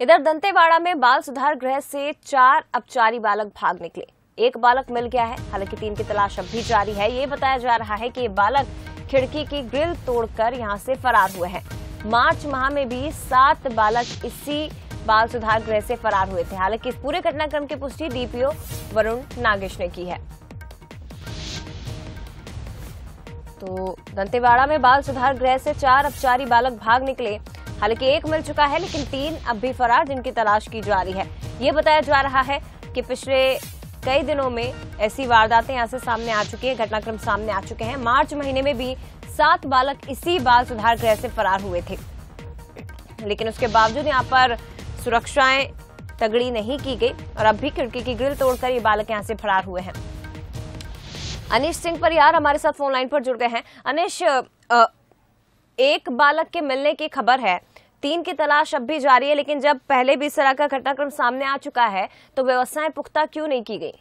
इधर दंतेवाड़ा में बाल सुधार गृह से चार अपचारी बालक भाग निकले। एक बालक मिल गया है, हालाँकि तीन की तलाश अब भी जारी है। ये बताया जा रहा है कि ये बालक खिड़की की ग्रिल तोड़कर यहाँ से फरार हुए हैं। मार्च माह में भी सात बालक इसी बाल सुधार गृह से फरार हुए थे। हालाँकि इस पूरे घटनाक्रम की पुष्टि डीपीओ वरुण नागेश ने की है। तो दंतेवाड़ा में बाल सुधार गृह से चार अपचारी बालक भाग निकले। हालाँकि एक मिल चुका है, लेकिन तीन अब भी फरार जिनकी तलाश की जा रही है। ये बताया जा रहा है कि पिछले कई दिनों में ऐसी वारदातें यहाँ से सामने आ चुकी है, घटनाक्रम सामने आ चुके हैं। मार्च महीने में भी सात बालक इसी बाल सुधार गृह से फरार हुए थे। लेकिन उसके बावजूद यहाँ पर सुरक्षाएँ तगड़ी नहीं की गई और अब भी खिड़की की ग्रिल तोड़कर ये बालक यहाँ से फरार हुए हैं। अनिश सिंह परियार हमारे साथ फ़ोन लाइन पर जुड़ गए हैं। अनिश एक बालक के मिलने की खबर है। तीन की तलाश अब भी जारी है, लेकिन जब पहले भी इस तरह का घटनाक्रम सामने आ चुका है तो व्यवस्थाएँ पुख्ता क्यों नहीं की गई?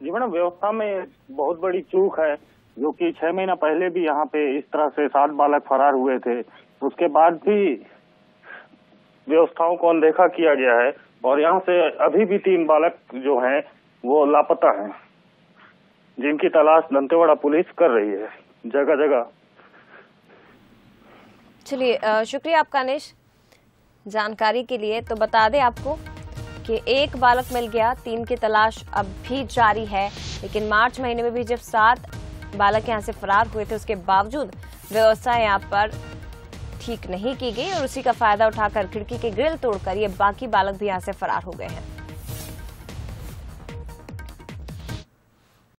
जी मैडम, व्यवस्था में बहुत बड़ी चूक है, जो कि छह महीना पहले भी यहाँ पे इस तरह से सात बालक फरार हुए थे। उसके बाद भी व्यवस्थाओं को अनदेखा किया गया है, और यहाँ से अभी भी तीन बालक जो हैं, वो लापता हैं, जिनकी तलाश दंतेवाड़ा पुलिस कर रही है जगह जगह चलिए शुक्रिया आपका अनिश जानकारी के लिए। तो बता दें आपको कि एक बालक मिल गया, तीन की तलाश अब भी जारी है, लेकिन मार्च महीने में भी जब सात बालक यहाँ से फरार हुए थे, उसके बावजूद व्यवस्था यहाँ पर ठीक नहीं की गई और उसी का फ़ायदा उठाकर खिड़की के ग्रिल तोड़कर ये बाकी बालक भी यहाँ से फरार हो गए हैं।